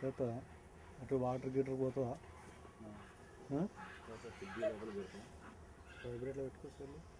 చేస్తుందా అటు వాటర్ గీటర్ పోతుందా వైబ్రేట్లో పెట్టుకోవచ్చు